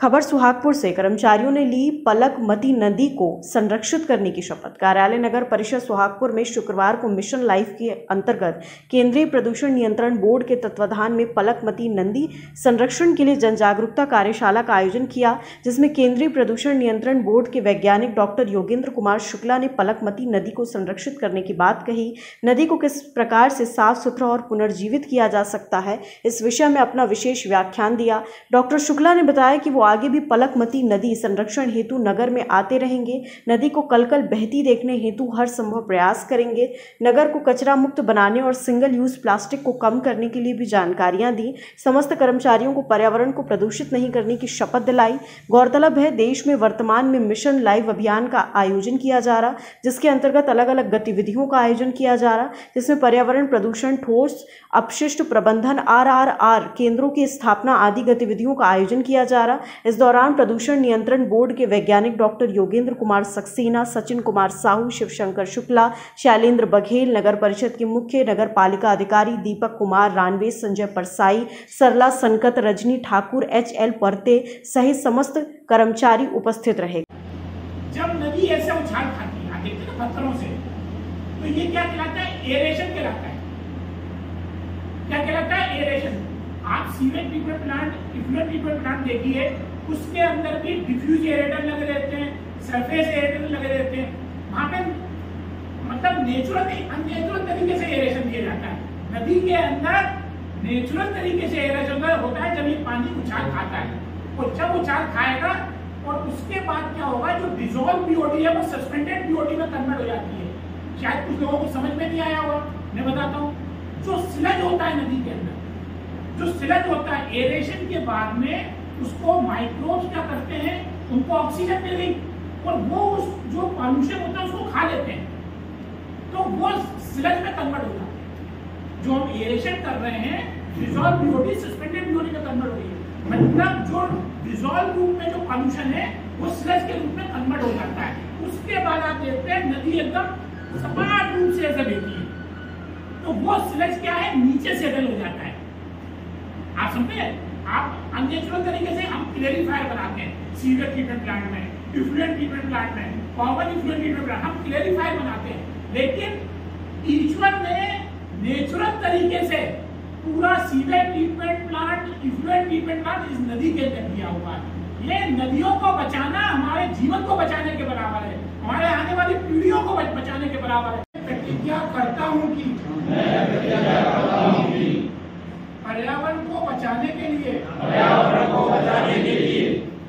खबर सुहागपुर से, कर्मचारियों ने ली पलकमती नदी को संरक्षित करने की शपथ। कार्यालय नगर परिषद सुहागपुर में शुक्रवार को मिशन लाइफ के अंतर्गत केंद्रीय प्रदूषण नियंत्रण बोर्ड के तत्वाधान में पलकमती नदी संरक्षण के लिए जन जागरूकता कार्यशाला का आयोजन किया, जिसमें केंद्रीय प्रदूषण नियंत्रण बोर्ड के वैज्ञानिक डॉक्टर योगेंद्र कुमार शुक्ला ने पलकमती नदी को संरक्षित करने की बात कही। नदी को किस प्रकार से साफ़ सुथरा और पुनर्जीवित किया जा सकता है, इस विषय में अपना विशेष व्याख्यान दिया। डॉक्टर शुक्ला ने बताया कि वो आगे भी पलकमती नदी संरक्षण हेतु नगर में आते रहेंगे। नदी को कल कल बहती देखने हेतु हर संभव प्रयास करेंगे। नगर को कचरा मुक्त बनाने और सिंगल यूज़ प्लास्टिक को कम करने के लिए भी जानकारियाँ दी। समस्त कर्मचारियों को पर्यावरण को प्रदूषित नहीं करने की शपथ दिलाई। गौरतलब है, देश में वर्तमान में मिशन लाइव अभियान का आयोजन किया जा रहा, जिसके अंतर्गत अलग अलग गतिविधियों का आयोजन किया जा रहा, जिसमें पर्यावरण प्रदूषण ठोस, अपशिष्ट प्रबंधन, आर आर आर केंद्रों की स्थापना आदि गतिविधियों का आयोजन किया जा रहा। इस दौरान प्रदूषण नियंत्रण बोर्ड के वैज्ञानिक डॉक्टर योगेंद्र कुमार सक्सेना, सचिन कुमार साहू, शिवशंकर शुक्ला, शैलेंद्र बघेल, नगर परिषद के मुख्य नगर पालिका अधिकारी दीपक कुमार, रानवे संजय परसाई, सरला संकत, रजनी ठाकुर, एच एल परते सहित समस्त कर्मचारी उपस्थित रहे। जब नदी ऐसे उछाल खाती है देखते पत्थरों से तो ये क्या कहलाता है? एरेशन कहलाता है। क्या कहलाता है? Aeration sewage treatment plant effluent treatment plant देखिए उसके अंदर भी डिफ्यूज एरेटर लगे रहते हैं सरफेस एरेटर लगे रहते हैं। वहाँ पे मतलब नेचुरल अननेचुरल तरीके से एरेशन किया जाता है। नदी के अंदर नेचुरल तरीके से एरेशन होता है जब ये पानी उछाल खाता है। और जब उछाल खाएगा और उसके बाद क्या होगा, जो डिजोल्व बीओडी है, वो सस्पेंडेड बीओडी में कन्वर्ट हो जाती है। शायद कुछ लोगों को समझ में नहीं आया होगा, मैं बताता हूँ। जो स्लज होता है नदी के अंदर जो सिलज होता है एरेशन के बाद में उसको माइक्रोब्स क्या करते हैं? उनको ऑक्सीजन मिल गई। और वो उस जो पॉल्यूशन होता है, उसको खा लेते हैं। तो वो सिलज में कन्वर्ट हो जाते हैं। जो हम एरेशन कर रहे हैं डिजॉल्व सस्पेंडेड में कन्वर्ट हो है। मतलब जो डिजॉल्व रूप में जो पॉल्यूशन है, वो के रूप में कन्वर्ट हो जाता है। उसके बाद आप देखते हैं, नदी एकदम सपाट रूप से ऐसे बहती है। तो वो सिलज क्या है? नीचे सेटल हो जाता है। आप समझे आप अननेचुरल तरीके से हम क्लेरिफायर बनाते हैं। सीवर ट्रीटमेंट प्लांट में इफ्लुएंट ट्रीटमेंट प्लांट में कॉमन इफ्लुएंट ट्रीटमेंट प्लांट हम क्लेरिफायर बनाते हैं। लेकिन ईश्वर ने नेचुरल तरीके से पूरा sewage treatment plant effluent treatment plant इस नदी के अंदर दिया हुआ है। ये नदियों को बचाना हमारे जीवन को बचाने के बराबर है। हमारे आने वाली पीढ़ियों को बचाने के बराबर है। प्रतिज्ञा करता हूँ कि पर्यावरण को बचाने के लिए पर्यावरण को बचाने के लिए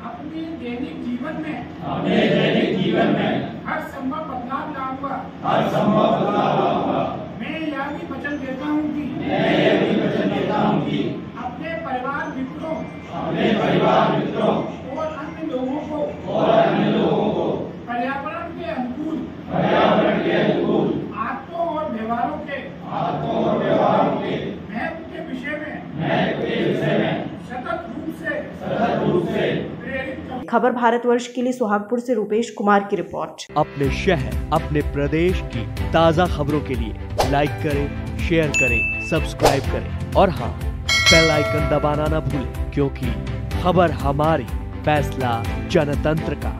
अपने दैनिक जीवन में। अपने दैनिक जीवन में। हर संभव बदलाव लाऊँगा। हर संभव बदलाव लाऊँगा मैं यह भी वचन देता हूँ कि मैं ये भी वचन देता हूँ कि अपने परिवार मित्रों अपने परिवार मित्रों और अन्य लोगों को और अन्य लोगों को पर्यावरण के अनुकूल पर्यावरण के अनुकूल आदतों और व्यवहारों के आदतों और व्यवहारों के महत्व के विषय में महत्व के विषय में सतत रूप से सतत रूप से प्रेरित करूँ। खबर भारतवर्ष के लिए सुहागपुर से रूपेश कुमार की रिपोर्ट। अपने शहर, अपने प्रदेश की ताज़ा खबरों के लिए लाइक करें शेयर करें सब्सक्राइब करें। और हाँ बेल आइकन दबाना ना भूलें, क्योंकि खबर हमारी फैसला जनतंत्र का।